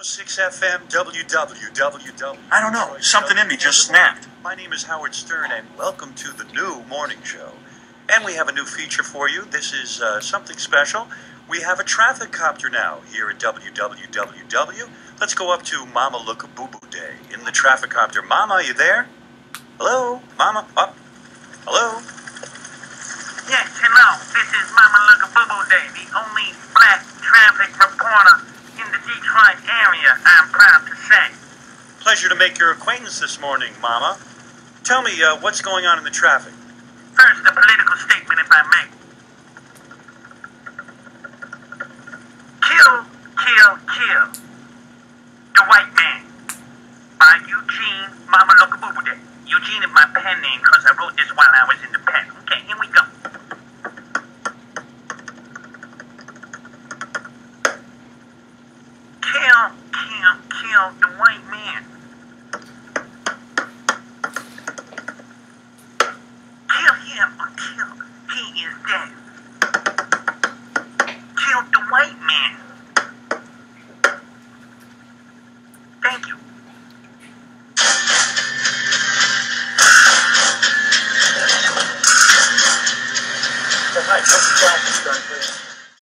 106 FM WWWW. I don't know. Something in me just snapped. My name is Howard Stern, and welcome to the new morning show. And we have a new feature for you. This is uh, something special. We have a traffic copter now here at WWWW. Let's go up to Mama Look Boo Boo Day in the traffic copter. Mama, are you there? Hello? Mama? Up? Hello? Yes, hello. This is Mama Look Boo Boo Day, the only black traffic reporter in the Detroit area, I'm proud to say. Pleasure to make your acquaintance this morning, Mama. Tell me, uh, what's going on in the traffic? First, a political statement, if I may. Kill, kill, kill. The White Man. By Eugene Mama Lookaboobooday. Eugene is my pen name because I wrote this while I was know, the white man. Kill him until he is dead. Kill the white man. Thank you. All right,